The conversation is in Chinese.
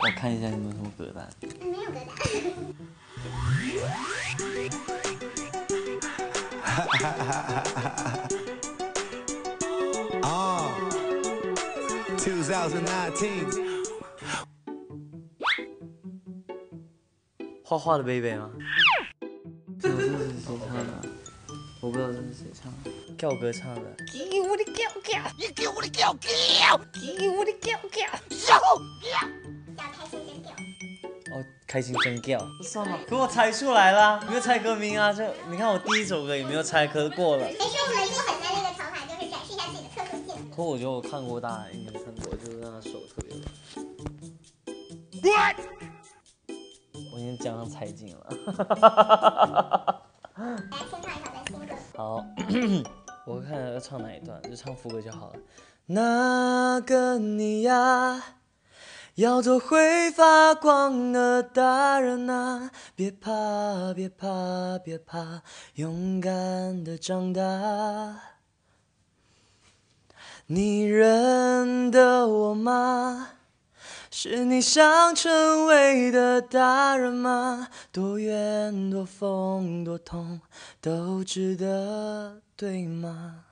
我看一下你们有什么歌单。没有歌单。哦，2019。画画的贝贝吗？这是谁唱的？我不知道这是谁唱的。调哥唱的。给我的调调，你给我的调调，给我的调调，叫开心真调。哦，开心真叫。算了，给我猜出来啦，没有猜歌名啊？就你看我第一首歌也没有猜，可是过了。没事，我们就很在那个场海，就是展示一下自己的特殊性。可我觉得我看过大，应该看过，就是那手特别软。What？我已经将要猜尽了。来，先唱一首新歌。好，我看要唱哪一段，就唱副歌就好了。那个你呀，要做会发光的大人啊，别怕，别怕，别怕，勇敢的长大。你认得我吗？是你想成为的大人吗？多远多风多痛都值得，对吗？